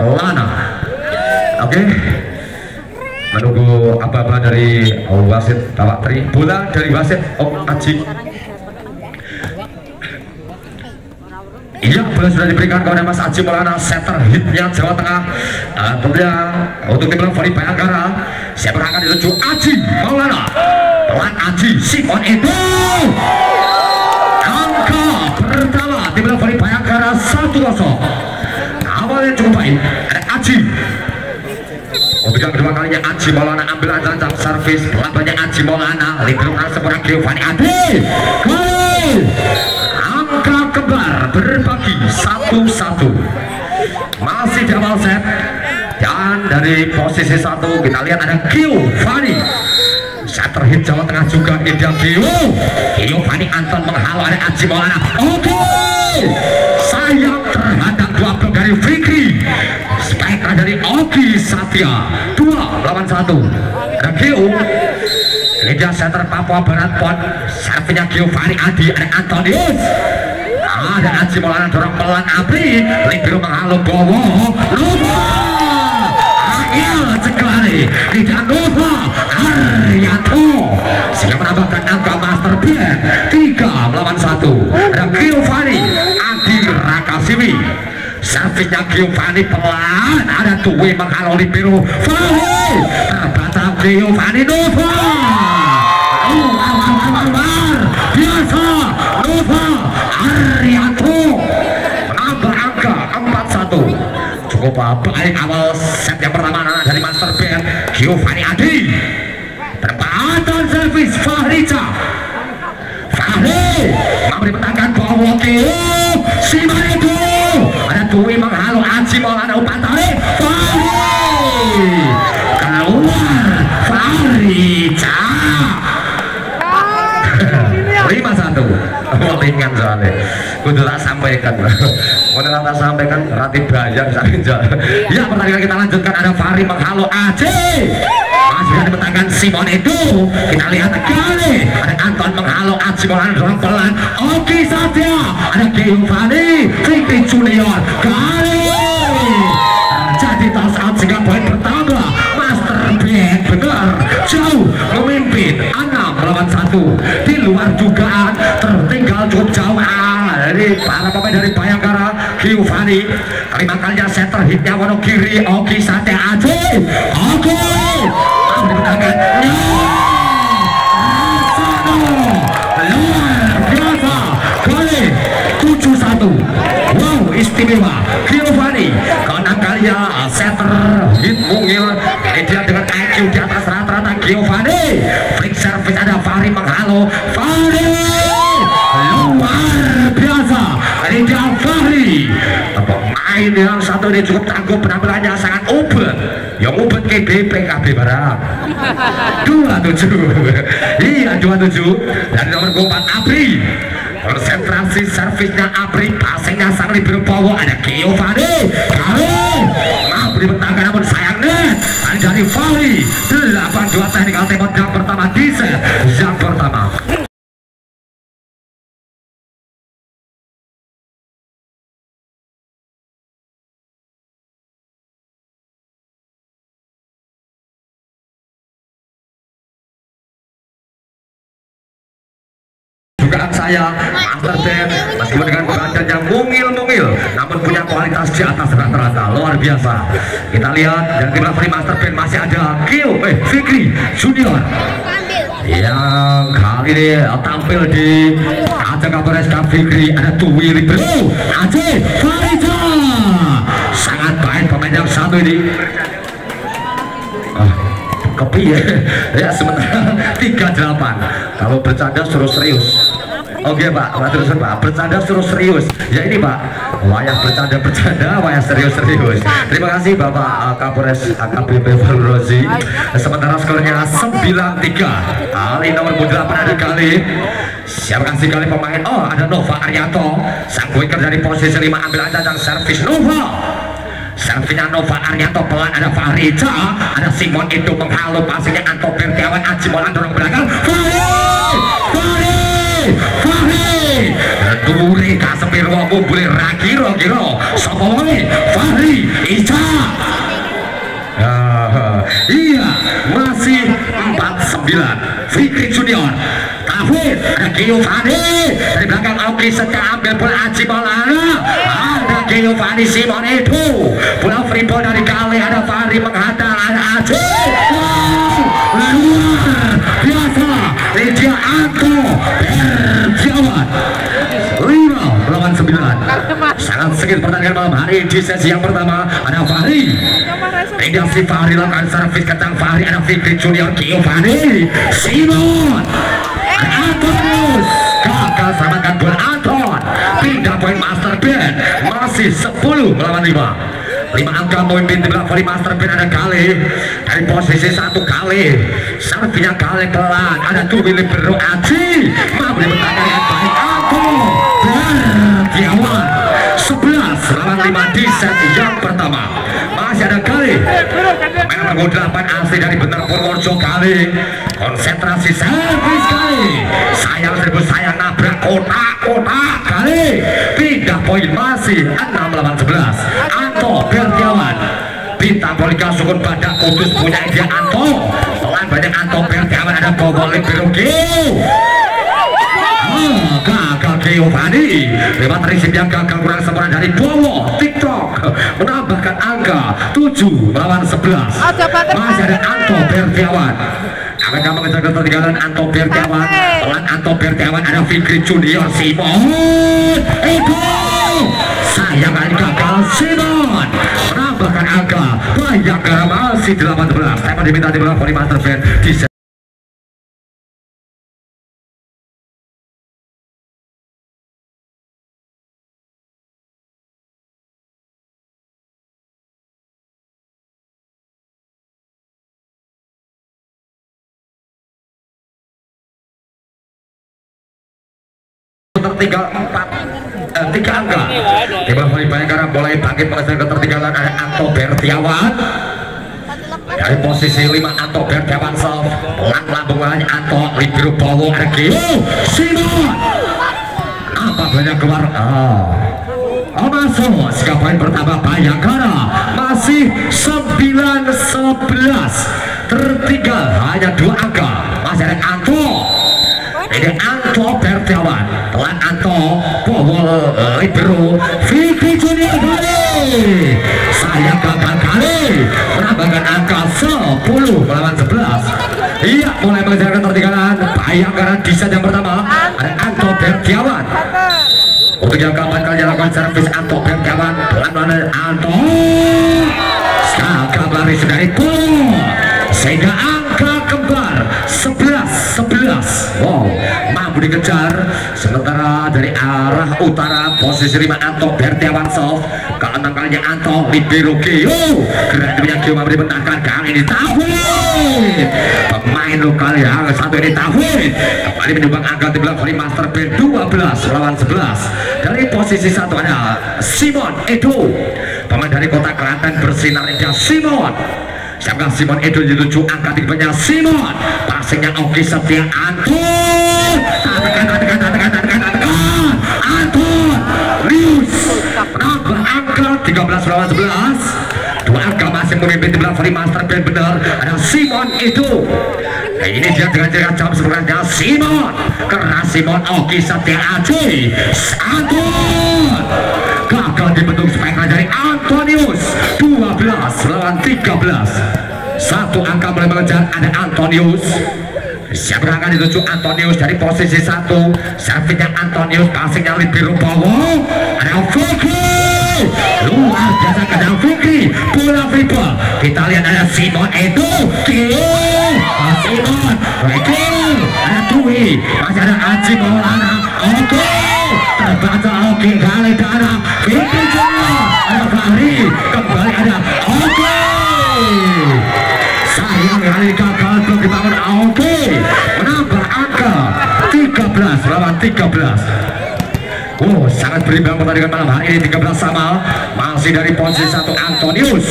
Lana. Oke. Menunggu apa-apa dari wasit Bapak Tri. Bola dari wasit Om Aji. Iya, bola sudah diberikan kepada Mas Aji Maulana, setter hitnya Jawa Tengah. Uh, tentunya untuk tim voli Bayangkara, siapa akan dituju Aji Maulana. Pelan Aji, Simon itu. Angka pertama tim voli Bayangkara 1-0 cukup baik ada Aji. Untuk yang kedua kalinya Aji Maulana ambil andalan dalam servis. Pelabanya Aji Maulana lingkungan sempurna Giovanni Adi. Gol angka kembar berbagi satu-satu. Masih di awal set dan dari posisi satu kita lihat ada Giovanni saya terhit Jawa Tengah juga India Gio. Giovanni Anton menghalau ada Aji Maulana. Oke sayang terhadap dua blok dari Fikri. Striker dari Oki Satya. Dua lawan satu. Ada Gio. Ini dia center Papua Barat Pon servinya Giovanni Adi ada Antonius ada Aji Maulana dorong pelan Abri. Libero menghalau Bowo. Lupa. Akhir sekali. Tidak lupa. Aryato sehingga menambahkan angka master band tiga melawan satu. Ada Giovanni Rakasiwi. Servisnya Giovanni pelan ada Tuwe menghalau Libero Fahri terbaca Giovanni Nova awal awal biasa. Nova Aryato menambah angka 4-1 cukup baik awal set yang pertama dari Master Band Giovanni Adi. Perempatan servis Fahrica Fahri memberi petangan bahwa Siman itu. Ada Dwi menghalau Aji Maulana umpan tarik Fahri keluar Fahrica lima satu. Ringan soalnya kudu tak sampaikan. Mau tak sampaikan rati bayar saja ya pertandingan kita lanjutkan. Ada Fahri menghalau Aceh masih ada petangan Simon itu kita lihat kali ada Anton menghalau Aji Maulana dorong pelan. Oki Satya ada Giovanni Fikri Junior kali jadi toss out sehingga poin pertama Master Band benar. Jauh memimpin enam melawan satu. Di luar dugaan tertinggal cukup jauh. Ah, dari para pemain dari Bayangkara Giovanni kalinya setter hitnya Wonogiri Oki Satya Aceh Mau dimenangkan luar biasa kali 7-1 wow istimewa Giovanni keenam kalinya setter hit mungil dia dengan IQ di atas rata-rata Giovanni flick service ada Fahri menghalau Fahri luar biasa dia Fahri pemain yang satu ini cukup tangguh penampilannya sangat open KB PKB barang 27 iya 27 dari nomor 4 Abri. Konsentrasi servisnya Abri passingnya sang libero Bowo ada Giovanni Kali Abri bertangga namun sayang net dari Fahri 8-2 teknikal tembak yang pertama di set yang pertama saya Master Band meskipun dengan badan yang mungil-mungil namun punya kualitas di atas rata-rata. Luar biasa. Kita lihat dan tim referee Master Band masih ada Gio eh Fikri Junior. Yang kali ini tampil di kabar SK Fikri ada Tuwi Libero Aceh Farida. Sangat baik pemain yang satu ini. Ah, kopi ya. Ya sementara 38 kalau bercanda suruh serius Oke Pak, terus Pak, bercanda suruh serius. Ya ini Pak, wayah bercanda bercanda, wayah serius serius. Terima kasih Bapak uh, Kapolres AKBP Valrozi. Sementara skornya 9-3. Kali nomor 8 ada kali. Siapa kasih kali pemain? Oh ada Nova Aryato. Sang winger dari posisi 5 ambil aja dan servis Nova. Servinya Nova Aryato pelan ada Fahrica ada Simon itu menghalau pasirnya Anto Bertiawan Aji Molan dorong belakang Fahri Fahri Fahri Dure kasepir waku boleh rakira-kira Sapa wae? Fahri Ica. Uh, Iya masih 49 Fikri Junior. Tahir Fahri Di belakang Oki Setia ambil bola Aji bola Ada Giovanni Simon itu Pulau Fribo dari kali Ada Fahri menghadang Ada Aji. Wow Luar biasa. Lidia Anto Berjawan melawan sembilan. Sangat sengit pertandingan malam hari di sesi yang pertama ada Fahri. Tidak si Fahri lakukan servis kencang Fahri ada Fikri Junior Giovanni Simon Antonius gagal selamatkan bola Anton. Pindah poin Master Band. Masih 10 melawan 5 lima angka memimpin di belakang Master Band ada kali dari posisi satu kali servisnya kali pelan. Ada tuh Libero Aji. Mampu bertanya dengan baik Berdiawan 11 lawan 5 di set yang pertama. Masih ada kali. Main nomor 8 asli dari Bener Purworejo kali. Konsentrasi servis kali. Sayang seribu sayang nabrak kotak kotak kali. Pindah poin masih 6 lawan 11 Anto Berdiawan bintang Polika Sukun Badak Kudus punya dia Anto. Pelan banyak Anto Berdiawan ada Bobo Libero Ah, gagal Giovanni lewat resip yang gagal kurang sempurna dari Bowo TikTok menambahkan angka 7 melawan 11 masih ada Anto Bertiawan. Mereka mengejar ketertinggalan Anto Bertiawan. Pelan Anto Bertiawan ada Fikri Junior Simon. Eko sayang kali gagal Simon. Menambahkan angka. Banyak masih 18 saya diminta di belakang Master Band tertinggal empat eh, tiga angka. Bawah Fahri Bayangkara mulai bangkit mengejar ketertinggalan ada Anto Bertiawan. Dari posisi lima Anto Bertiawan self pelan lambung lawannya Anto Libero Bowo Argio Simon apa banyak keluar? Oh. Oh masuk. Sikap poin pertama Bayangkara. Masih 9-11 tertinggal. Hanya dua angka. Masih ada Anto. Ini Anto Bertiawan pelan Anto Bowo Libero Vicky Junior kali saya gagal kali menambahkan angka 10 melawan 11 iya mulai mengejar ketertinggalan Bayangkara di set yang pertama Anto Bertiawan untuk yang keempat kali dilakukan servis Anto Bertiawan pelan pelan Anto. Gagal lari dari gol sehingga angka kembar 11 11 wow mampu dikejar. Sementara dari arah utara posisi 5 Anto Bertiawan Sof keenam kalinya Anto Libero Geo gerak demikian Geo mampu dibentangkan kali ini Tafid pemain lokal yang satu ini Tafid kembali menyumbang angka di belakang Master Band 12 lawan 11 dari posisi satu ada Simon Edo. Pemain dari kota Kelantan bersinar indah Simon. Siapkan Simon Edo dituju angka tiganya Simon. Passingnya Oki Setia Anton Tekan, tekan, tekan, tekan, tekan Anton Lius Nambah angka 13 lawan 11 Dua angka di belakang Master Band benar. Ada Simon Edo Nah, ini dia dengan jarak jam sebenarnya Simon. Karena Simon Oki Setia Aji Anton. Gagal dibentuk striker dari Antonius. 12 lawan 13 satu angka mulai mengejar ada Antonius. Siap berangkat dituju Antonius dari posisi satu? Servisnya Antonius passingnya Libero Bowo ada Fikri luar biasa ada Fikri free ball kita lihat ada Simon Edo Simon Fikri ada Dwi masih ada Aji Maulana oke terbaca oke kali dana Fikri ada Fahri kembali ada oke sayang kali gagal belum dibangun oke menambah angka 13 lawan 13 Oh, sangat berimbang pertandingan malam. Hari ini 13 sama. Masih dari posisi satu Antonius.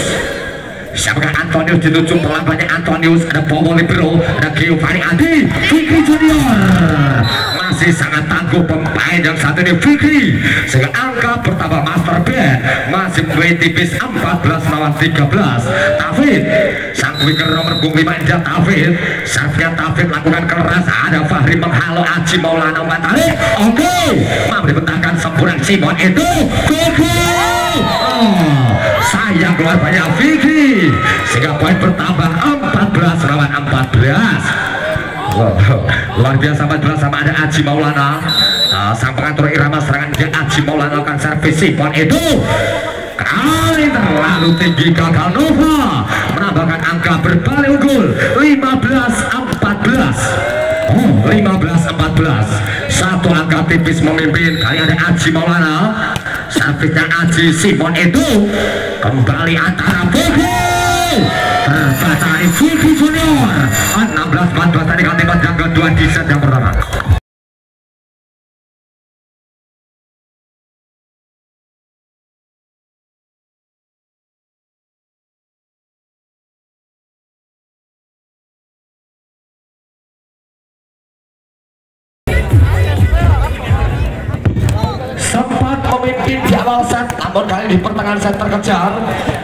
Siapakah Antonius dituju pelambannya Antonius. Ada Bobo Libero ada Giovanni Adi. Fikri Junior. Masih sangat tangguh pemain yang satu ini Fikri. Sehingga angka pertama Master Band masih menjadi tipis 14 lawan 13 David winger nomor 5 Indah Tafid servisnya Tafid lakukan keras. Ada Fahri menghalau Aji Maulana Matali oke mampu dibentangkan sempurna Simon itu. Vicky. Oh, sayang keluar banyak Vicky. Sehingga poin bertambah 14 lawan 14 Wow, luar biasa 14 sama ada Aji Maulana. Uh, sang pengatur irama serangan dia Aji Maulana akan servis Simon itu kali terlalu tinggi gagal Nova. Menambahkan angka berbalik unggul. 15-14 oh 15-14 satu angka tipis memimpin kali ada Aji Maulana. Servisnya Aji Simon itu kembali antara Bobo terbaca dari Junior. 16-14 tadi kali tembak yang kedua di set yang pertama di pertengahan set terkejar.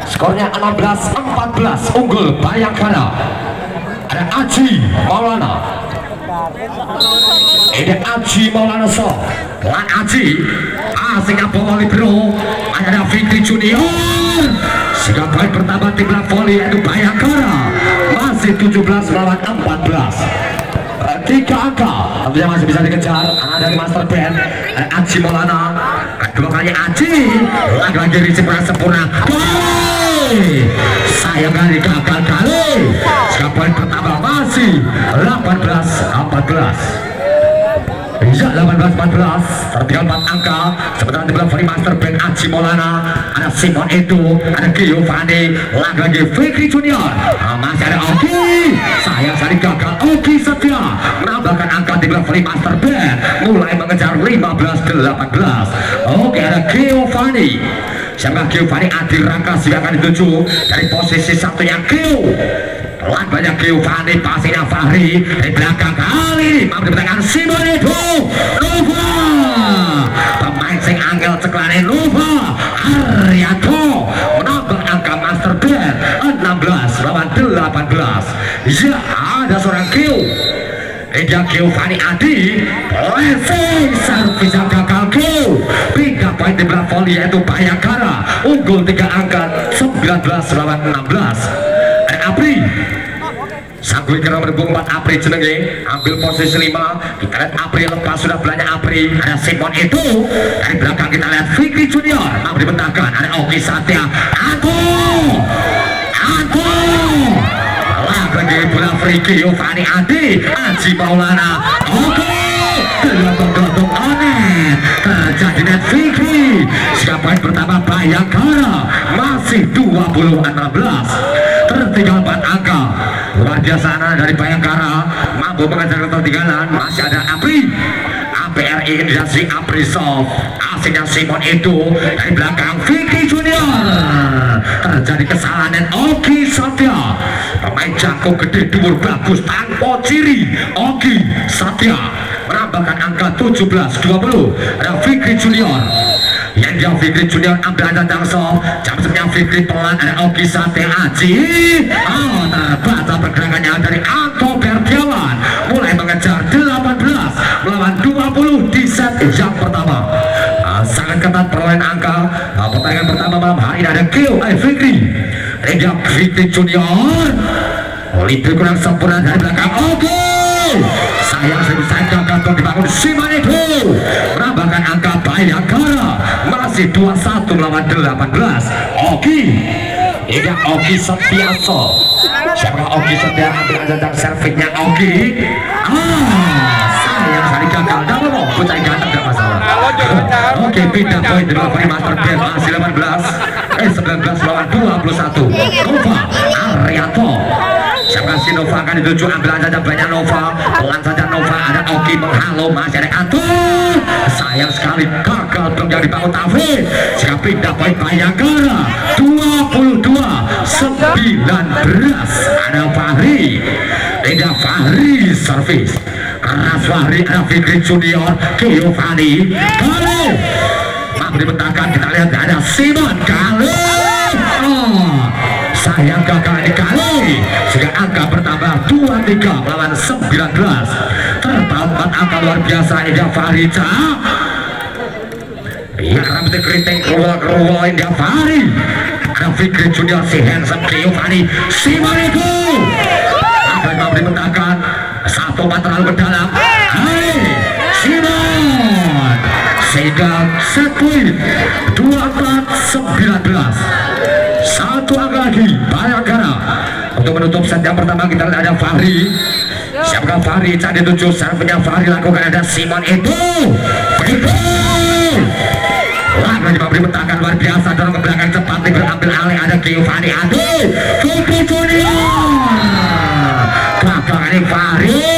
Skornya 16-14 unggul Bayangkara. Ada Aji Maulana. Ini Aji Maulana so. Lan Aji. Asingnya bawa libero ada Fikri Junior. Sehingga poin pertama tim voli yaitu Bayangkara. Masih 17 melawan 14 tiga angka. Tentunya masih bisa dikejar dari master band Aji Maulana. Kedua kali Aji. Lagi-lagi risip sempurna. Sayang kali gagal kali. Sekarang poin pertama masih 18-14 Iya 18-14 tertinggal 4 angka. Sementara di belakang Master Band Aji Maulana. Ada Simon Edo ada Giovanni lagi-lagi Fikri Junior. Nah, masih ada Oki. Sayang sekali gagal Oki Setia. Menambahkan angka di belakang Master Band. Mulai mengejar 15-18 oke ada Giovanni siapa Giovanni Adi Rangka sudah akan dituju. Dari posisi satunya Gio pelan banyak Giovanni pasirnya Fahri. Dari belakang kali mampu diberikan Simon itu Nova. Pemain sing angel ceklane Nova. Aryato menambah angka master band 16 lawan 18 ya ada seorang Gio Media Giovanni Adi. Blessing servis yang gagal Gio Pindah poin di belakang volley yaitu Bayangkara. Unggul 3 angka 19 lawan 16 Apri Sanggul kira nomor 4 Apri jenenge. Ambil posisi 5 kita lihat Apri lepas sudah banyak Apri ada Simon itu. Dari belakang kita lihat Fikri Junior. Apri bentangkan ada Oki Satya. Aku aku lagi bola Friki Yovani Adi Aji Maulana. Oke! Gelombang-gelombang aneh terjadi net Fikri siapa yang pertama Bayangkara. Masih 20-16 tertinggal 4 angka biasa anak dari Bayangkara mampu mengejar ketertinggalan masih ada Apri. APRI Industri Aprisov asingnya Simon itu dari belakang Vicky Junior. Terjadi kesalahan dan Oki Satya. Pemain jago gede dur bagus tanpa ciri. Oki Satya menambahkan angka 17-20 ada Fikri Junior yang Fikri Junior ambil aja Dangso jam Fikri pelan ada Oki Sate Aji. Oh terbaca pergerakannya dari Anto Berdiawan mulai mengejar 18 melawan 20 di set yang pertama. Uh, sangat ketat perlawanan angka. Uh, pertandingan pertama malam hari ada Kyo eh, Fikri. Regia Fikri Junior. Olimpik kurang sempurna dari belakang. Oke okay. sayang saya gagal dibangun. Siman itu menambahkan angka Bayangkara masih 21 melawan 18 Oki. Ini Oki Setiaso. Siapa Oki Setia ambil tentang servisnya Oki. Ah sayang sekali gagal. Gak apa-apa bocah ganteng gak masalah. Oke pindah poin di bawah master band masih 18 eh 19 lawan 21 Nova Ariato. Siapa si Nova akan dituju ambil saja banyak Nova. Pelan saja Nova ada Oki. Menghalau masih ada Atur sayang sekali gagal belum yang dibangun Tafid jika pindah poin Bayangkara 22 19 ada Fahri. Tidak Fahri servis keras Fahri ada Fikri Junior Giovanni. Kali mampu dibentangkan kita lihat ada Simon kali oh sayang gagal dikali sehingga angka bertambah 23 melawan 19 tertambat angka luar biasa Farica ya rambutnya keriting kerual-kerual India Fari ada Fikri Junior si handsome Giovanni si Mariku akan mau dibentangkan satu empat terlalu ke dalam hai Simon. Sehingga set point 24 19 satu angka lagi Bayangkara untuk menutup set yang pertama kita lihat ada Fahri. Siapkan Fahri? Cari tujuh servisnya Fahri lakukan ada Simon itu itu lagi memberi bentakan luar biasa dorong ke belakang cepat berambil alih ada Giovanni aduh Fuki Junior! Gagal ini Fahri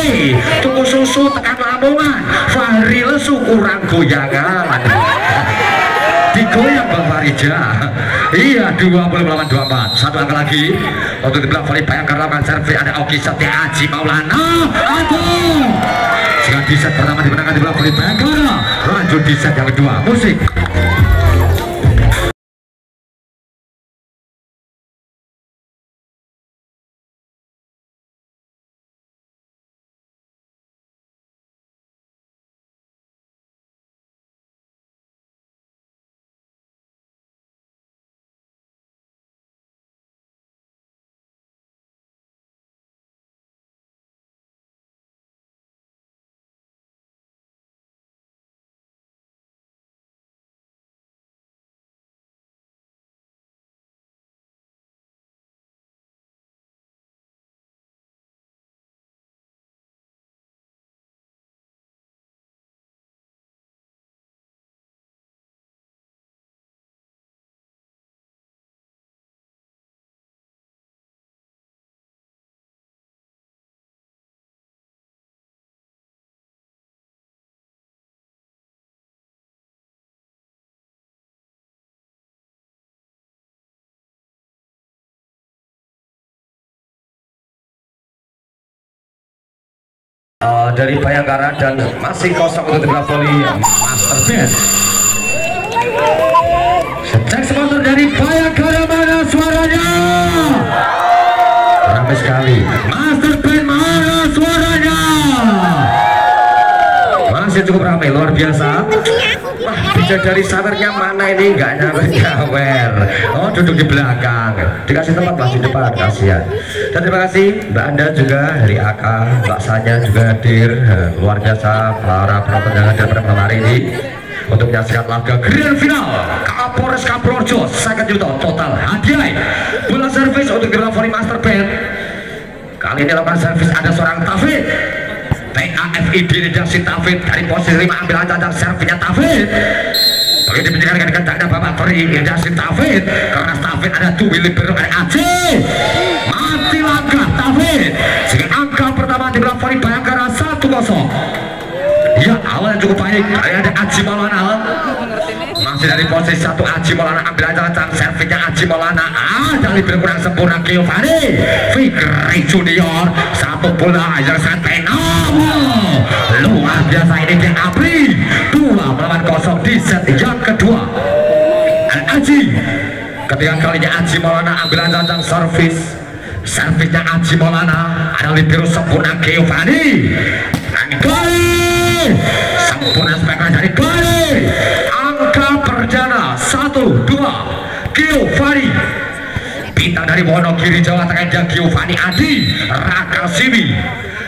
tunggu susu tekan lamongan. Fahri lesu kurang goyangan. Digoyang Bang Farija iya 20 melawan 24 satu angka lagi. Untuk di belakang volley bayangkan lawan servis ada Oki Setia Aji Maulana. Aduh! Jika di set pertama dimenangkan di belakang volley bayangkara lanjut di set yang kedua musik dari Bayangkara dan masih kosong untuk bola voli Master Band. Cek sponsor dari Bayangkara mana suaranya? Ramai sekali. Master Band mana suaranya? Masih cukup ramai, luar biasa. Bisa dari sawernya mana ini nggak nyawer nyawer. Oh, duduk di belakang. Dikasih tempat lah di depan, kasihan. Dan terima kasih Mbak Anda juga dari AK, Mbak Sanya juga hadir. Luar biasa para penonton hadir pada malam hari ini untuk menyaksikan laga grand final Kapolres Kapolorjo sangat juta total hadiah bola servis untuk gelar volley master band kali ini lakukan servis ada seorang Tafid TAFID redaksi Tafid dari posisi 5 ambil aja servisnya Tafid begitu mendengarkan kencangnya Bapak Tri redaksi Tafid karena Tafid ada Tuwi Libero ada Aceh mati langkah Tafid sehingga angka pertama di belakang Bayangkara 1-0 Ya awal cukup baik ada Aji Maulana masih dari posisi satu Aji Maulana ambil aja lancang servisnya Aji Maulana. Ah dari kurang sempurna Giovanni Fikri Junior satu bola yang sangat fenomenal luar biasa ini dia Abri dua melawan kosong di set yang kedua. Dan Aji ketiga kalinya Aji Maulana ambil aja lancang servis. Servisnya Aji Maulana ada libero sempurna Giovanni dan sempurna spektra dari perdana satu dua Giovanni bintang dari Wonogiri Jawa Tengah dan Giovanni Adi Raka Siwi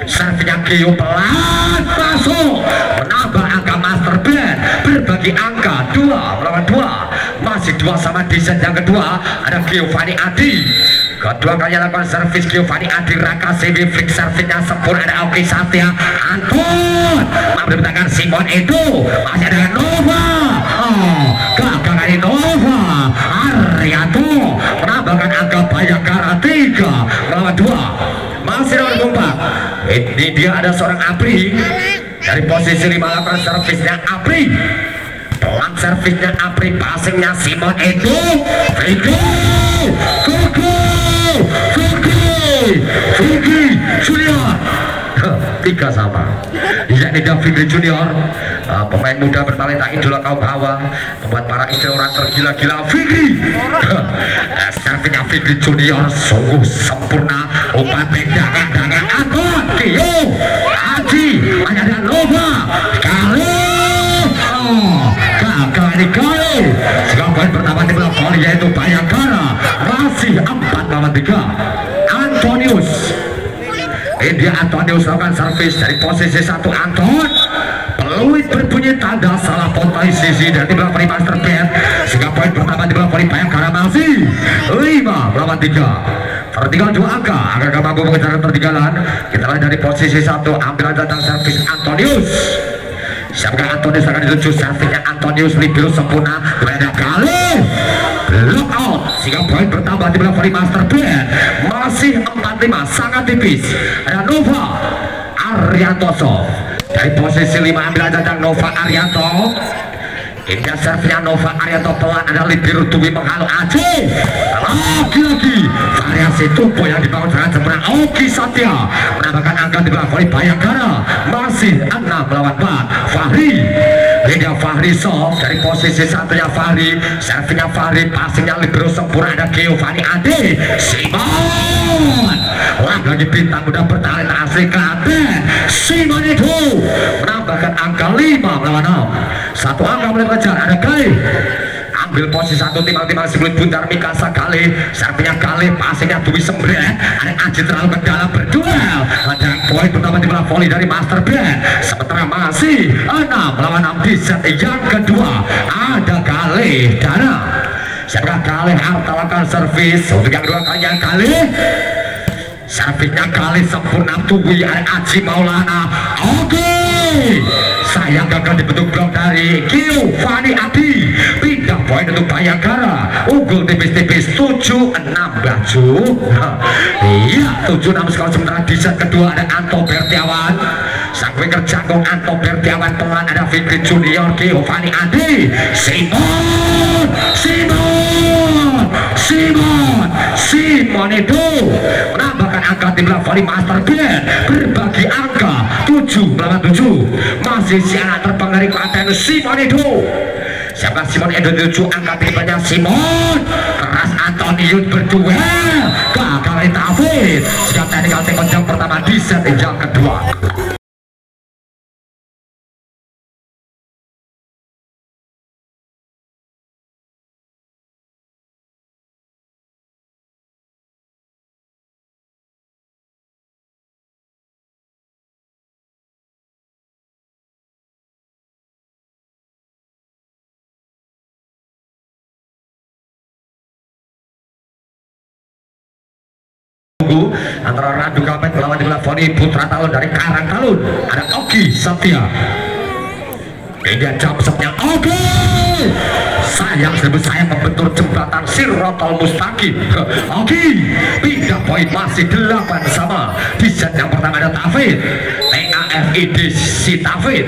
servinya Gio pelan masuk menambah angka master band berbagi angka dua melawan dua. Masih dua sama set yang kedua ada Giovanni Adi. Kedua kali lakukan servis Giovanni Adi Raka Siwi flick servisnya sempurna. Ada Oki Satya Anton. Mampu tangan Simon itu masih ada Nova Nova Arianto menambahkan angka Bayangkara 3 melawan 2 masih nomor empat. Ini dia ada seorang Apri. Dari posisi 5 lakukan servisnya Apri. Pelan servisnya Apri passingnya Simon itu Vicky Vicky Vicky Vicky Junior. Tiga sama. Yakni David Junior uh, pemain muda bertalenta idola kaum hawa membuat para istri orang tergila-gila. Fikri! Uh, servinya Fikri Junior sungguh sempurna. Umpan tendangan dengan Anton Kio Aji hanya ada Nova kali oh gagal ini kali sekarang poin pertama tim voli yaitu Bayangkara. Masih 4 lawan 3 Antonius. India Antonius lakukan servis dari posisi satu. Anton peluit berbunyi tanda salah posisi dan tim voli master band sehingga poin pertama tim voli Bayangkara masih 5 lawan 3 tertinggal dua angka agar mampu mengejar ketertinggalan kita lihat dari posisi satu ambil datang servis Antonius. Siapkah Antonius akan dituju servisnya Antonius Libero sempurna berada kali look out. Sehingga poin bertambah di belakang master band masih 45 sangat tipis. Ada Nova Ariantoso dari posisi 5 ambil datang Nova Arianto. Indah servisnya Nova Arianto pelan ada Libero Dwi menghalau Aceh lagi-lagi variasi tubuh yang dibangun sangat sempurna Oki Satya. Menambahkan angka di belakang Bayangkara. Masih 6 melawan 4 Fahri Lidia Fahri So dari posisi satunya Fahri servinya Fahri passingnya Libero sempurna ada Giovanni Ade Simon. Lagi bintang muda bertalenta asli Klaten Simon itu. Menambahkan angka 5 melawan 6 satu angka mulai kejar ada Kai ambil posisi satu timbal-timbal sebelum bundar Mikasa kali. Serpinya kali passingnya Dwi Sembret ada Aji terlalu ke dalam berduel. Ada poin pertama di voli dari Master Band sementara masih 6 melawan 6 di set yang kedua. Ada kali Dana siapkah kali harta lakukan servis? Untuk yang dua kalinya kali. Servisnya kali sempurna Dwi ada Aji Maulana. Oke. Sayang gagal dibentuk blok dari Giovanni Adi pindah poin untuk Bayangkara unggul tipis-tipis 7-6 baju. Iya 7-6 skor sementara di set kedua ada Anto Bertiawan. Sang winger jangkung Anto Bertiawan pelan ada Fikri Junior Giovanni Adi. Simon Simon Simon Simon itu menambahkan angka tim voli master band berbagi angka 7 melawan 7 masih si anak terpengaruh Klaten Simon itu siapa? Simon Edo 7 angka timnya Simon! Keras Antonius berduel gagal David siap teknikal tembak jam pertama di set jam kedua tunggu antara Randu Kapet melawan di Foni Putra Talun dari Karang Talun ada Oki Satya ini jam setnya Oki! Sayang sebut saya membentur jembatan Sirotol Mustaqim Oki pindah poin masih delapan sama. Di set yang pertama ada Tafid TAFID si Tafid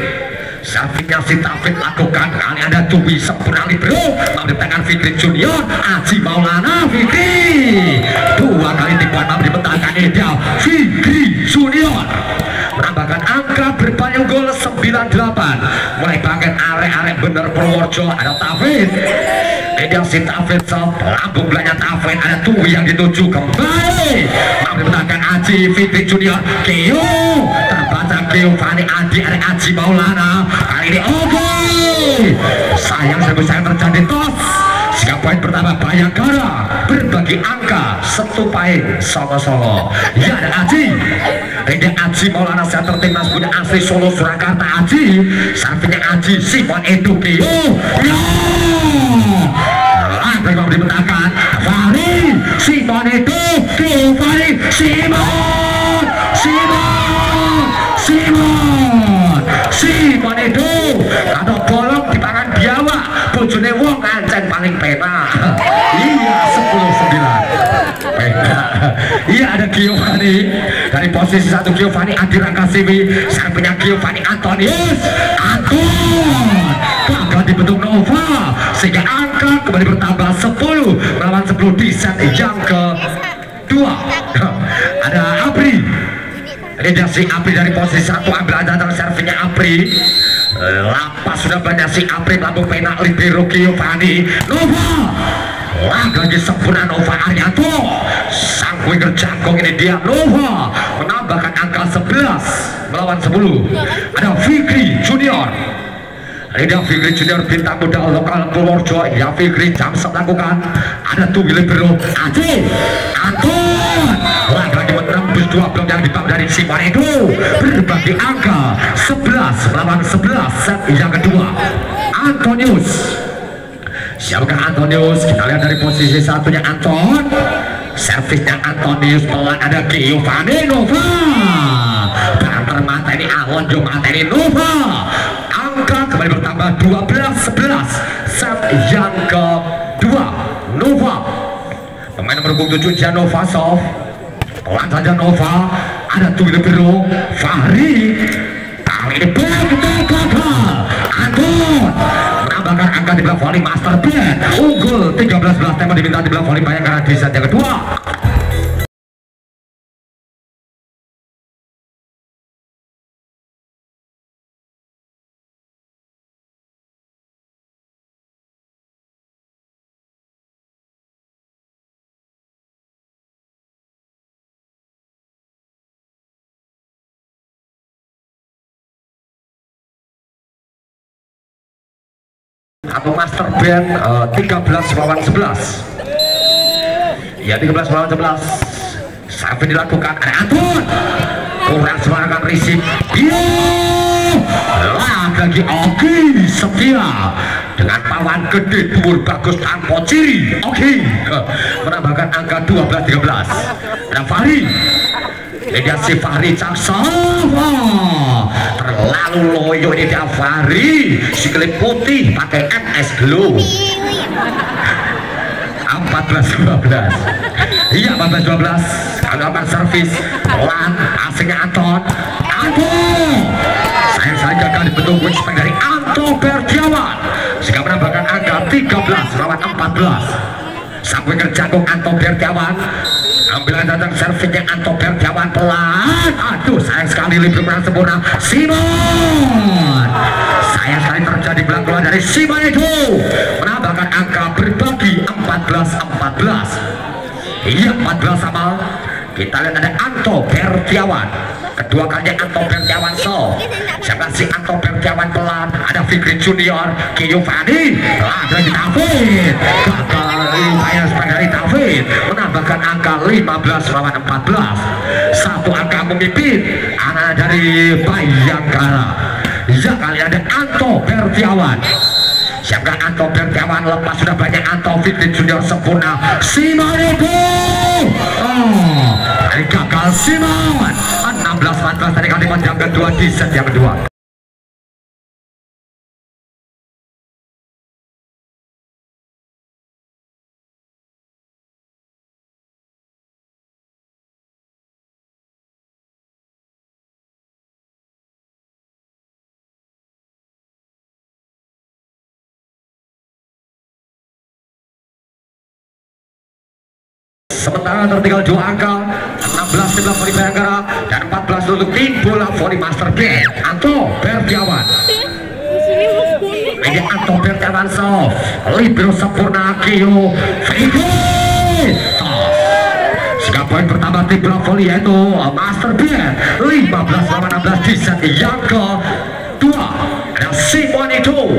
Safinya si Tafid lakukan kali ada Tubi sempurna libero mau di tangan Fikri Junior Aji Maulana Fikri dua kali tipuan mau dibentangkan ideal Fikri Junior. Menambahkan angka berbanyak gol 98 mulai bangkit arek-arek bener Purworejo ada Tafid ideal si Tafid sob. Lambung belanya Tafid ada Tubi yang dituju kembali. Mau dibentangkan Aji Fikri Junior Keo Giovanni Adi arek Aji Maulana. Kali ini oke. Sayang sebesar terjadi tos. Jika poin pertama Bayangkara berbagi angka satu poin sama-sama ya ada Aji. Ini Aji Maulana center timnas punya asli Solo Surakarta. Aji sampingnya Aji Simon Edukio ya. Apa yang mau dibentangkan Fahri Simon itu Fahri Simon Simon Simon. Simon itu atau bolong di tangan biawa bojone wong ancen paling penak. Iya 10 9 penak. Iya ada Giovanni. Dari posisi satu Giovanni Adi Rangkasiwi. Sampingnya Giovanni Antonius Anton gagal dibentuk Nova. Sehingga angka kembali bertambah 10 melawan 10 di set yang kedua ada sakitnya si Apri dari posisi satu ambil aja dari servinya Apri. Eh, lapas sudah banyak si Apri lambung penak libero Yovani Nova! Lah lagi sempurna Nova Arianto. Sang winger jangkung ini dia Nova menambahkan angka 11 melawan 10 ada Fikri Junior. Ada Fikri Junior bintang muda lokal Purworejo. Ya Fikri jam lakukan. Ada tuh Libero Aceh Anto 212 yang ditambah dari Simaredo berbagi angka 11 lawan 11 set yang kedua. Antonius. Siapkan Antonius? Kita lihat dari posisi satunya Anton. Servisnya Antonius pelan ada Giovanni Nova. Banter mata ini Alon mata ini Nova. Angka kembali bertambah 12-11 set yang kedua Nova. Pemain nomor 7 Janovasov Pelan saja Nova. Ada Tuwil Biru. Fahri. Kali ini betul gagal. Anton menambahkan angka di belakang volley master band unggul 13-11 tema diminta di belakang volley bayangkara di set yang kedua atau master band uh, 13 lawan 11 ya 13 lawan 11 sampai dilakukan. Anton kurang semangat risik. Iya. Lagi Oki setia. Dengan pawan gede tumur bagus tanpa ciri. Oki menambahkan angka 12-13 ada Fahri. Ini si Fahri Caksawa terlalu loyo ini dia Fahri si kelip putih pakai MS Glow. 14-12 iya. 14-12 anggapan servis pelan asingnya Anton Anton saya saya gagal dibentuk wingspang dari Anto Berdiawan. Sehingga menambahkan angka 13 lawan 14 sang winger jagung Anto Berdiawan ambilan datang servisnya Anto Berdiawan pelan. Aduh sayang sekali libur kurang sempurna. Simon! Sayang sekali terjadi belakang dari Simon itu. Menambahkan angka berbagi 14-14 iya 14 sama. Kita lihat ada Anto Berdiawan kedua kalinya Anto Berdiawan so siapa si Anto Berdiawan pelan ada Fikri Junior Giovanni ada di David gagal upaya sebagai dari David menambahkan angka 15 lawan 14 satu angka memimpin anak dari Bayangkara. Ya kali ada Anto Berdiawan Siapkah Anto Berdiawan lepas sudah banyak Anto Fikri Junior sempurna. Simon itu oh gagal Simon 16-14 dari kalimat yang kedua di set yang kedua sementara tertinggal dua angka 16 sebelah voli Bayangkara dan 14 untuk tim bola voli Master Band Anto Berdiawan. Ini Anto Berdiawan Sof Libero Sempurna Kio Vigo Sehingga poin pertama tim bola voli yaitu Master Band 15 lawan 16 di set yang kedua. Ada Simon Edo.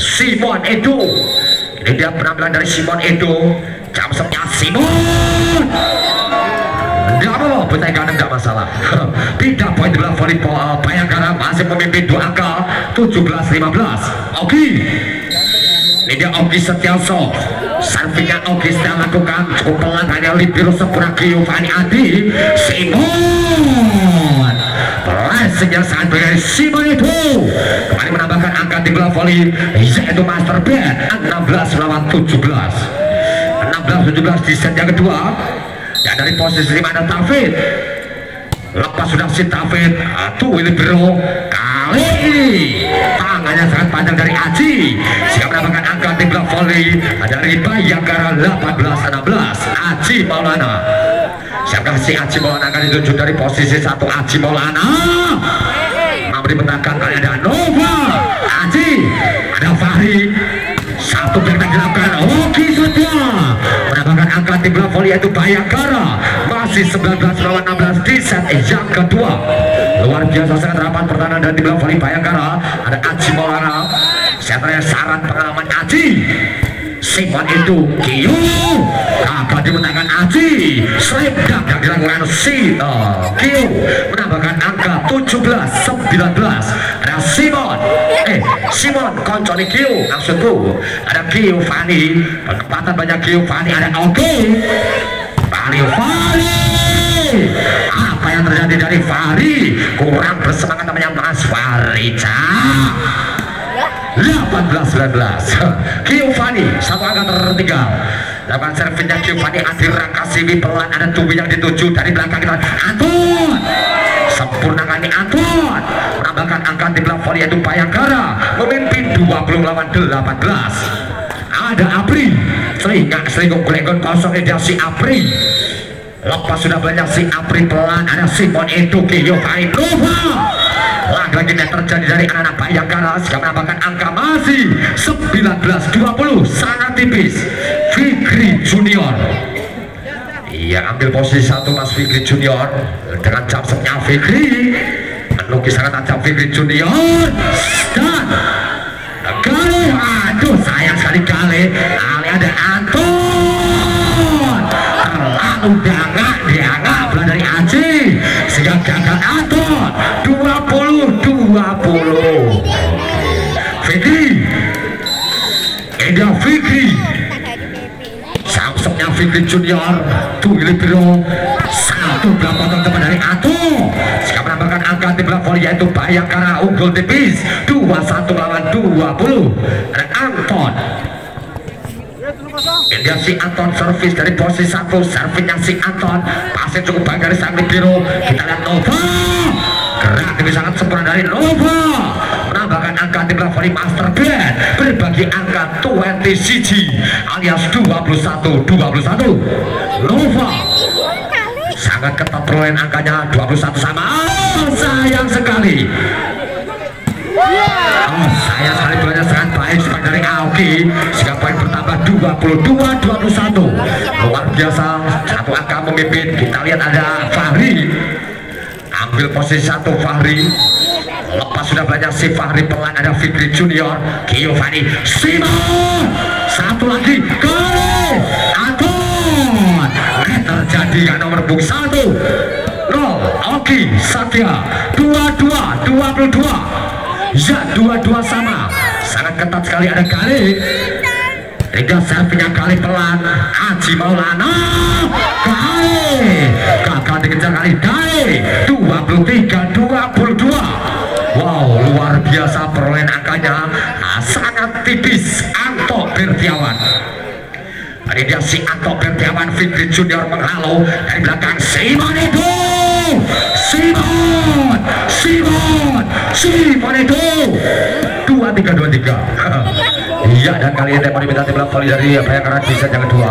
Simon Edo. Ini dia penampilan dari Simon Edo. Jam setnya Simon tidak apa betul kadang tidak masalah. Tidak poin di belakang volleyball Bayangkara masih memimpin dua angka 17-15 Oki. Ini dia Oki Setiaso Servingnya Oki sedang lakukan. Cukup pelan hanya libero sempurna Giovanni Adi. Simon. Blessing yang sangat dari Simon itu. Kembali menambahkan angka di Master Band 16 lawan 17 16-17 di set yang kedua. Dan dari posisi 5 ada Tafid lepas sudah si Tafid tuh ini bro. Kali. Tangannya sangat panjang dari Aji. Siap mendapatkan angka di belakang volley. Dari Bayangkara 18-16 Aji Maulana. Siapkah si Aji Maulana akan ditunjuk dari posisi satu Aji Maulana? Memberi bentakan kali ada Nova. Aji ada Fahri. Satu yang dilakukan. Oki angka tim bola voli yaitu Bayangkara masih 19 lawan 16 di set yang kedua. Luar biasa sangat rapat pertahanan dari tim bola voli Bayangkara ada Aji Maulana. Sebenarnya syarat pengalaman Aji Simon itu Kiyo akan dimenangkan Aji? Sledang yang dilakukan si uh, Kiyo menambahkan angka 17 19 ada Simon. Eh Simon konconi Kiyo maksudku. Ada Kiyo Fani. Penempatan banyak Kiyo Fani. Ada Oke Fani Fani. Apa yang terjadi dari Fari? Kurang bersemangat namanya Mas Fari Cak 18-19 Giovanni satu angka tertinggal. Lakukan servisnya Giovanni Adil Rakasiwi pelan ada tubuh yang dituju. Dari belakang kita Anton. Sempurnakan ini Anton. Menambahkan angka di belakang volley yaitu Bayangkara. Memimpin 20 lawan 18 ada Apri. Sehingga selingkuh ini si Apri. Lepas sudah banyak si Apri pelan ada Simon Eduki Giovanni Nova lagi-lagi yang terjadi dari anak-anak Bayangkara jika menambahkan angka masih 19-20 sangat tipis. Fikri Junior. Ia ambil posisi satu Mas Fikri Junior dengan jam Fikri. Melukis sangat tajam Fikri Junior. Dan Fikri Junior Tuh Biro. Satu berapa teman dari Ato Jika menambahkan angka di belakang volley yaitu Bayangkara unggul tipis. 21 lawan 20 Ada Anton. India si Anton servis dari posisi satu servisnya si Anton. Pasnya cukup baik dari sang Biro. Kita lihat Nova. Gerak sangat sempurna dari Nova volley master band berbagi angka 20 CG alias 21 21 Nova sangat ketat perolehan angkanya 21 sama. Oh, sayang sekali. Oh, sayang sekali bolanya sangat baik sepak dari Aoki. Sehingga poin bertambah 22 21 luar biasa satu angka memimpin. Kita lihat ada Fahri. Ambil posisi satu Fahri lepas sudah banyak si Fahri pelan ada Fikri Junior Giovanni Simon satu lagi kali Anton terjadi yang nomor bung satu. Nol Oki Satya. Dua dua dua puluh dua. Ya dua dua sama. Sangat ketat sekali ada kali. Tiga serpinya kali pelan. Aji Maulana. Kali. Gagal dikejar kali. Kali 23 22 Wow luar biasa perolehan angkanya nah, Sangat tipis Anto Bertiawan. Tadi dia si Anto Bertiawan Fikri Junior menghalau Dari belakang. Simon itu! Simon! Simon! Simon itu! Dua tiga dua tiga. Iya dan kali ini tempat diminta tim dari apa yang karena bisa yang kedua.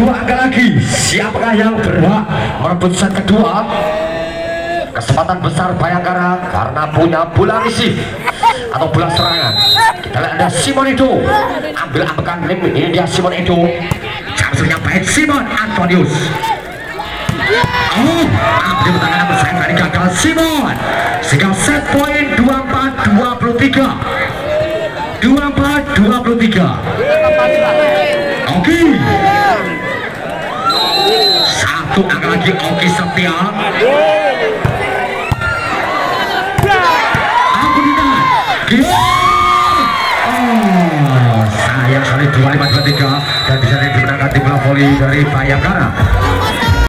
Dua angka lagi. Siapakah yang berhak merebut set kedua? Kesempatan besar Bayangkara karena punya bola risif atau bola serangan. Kita lihat ada Simon itu ambil ambekan ini dia Simon itu jamsurnya baik. Simon Antonius. Oh ambil tangan bersaing dari gagal Simon. Sehingga set poin 24 23 24 23 oke. okay. Satu angka lagi Oki Setia Oh, sayang sekali 2523 dan bisa dimenangkan tim voli dari Bayangkara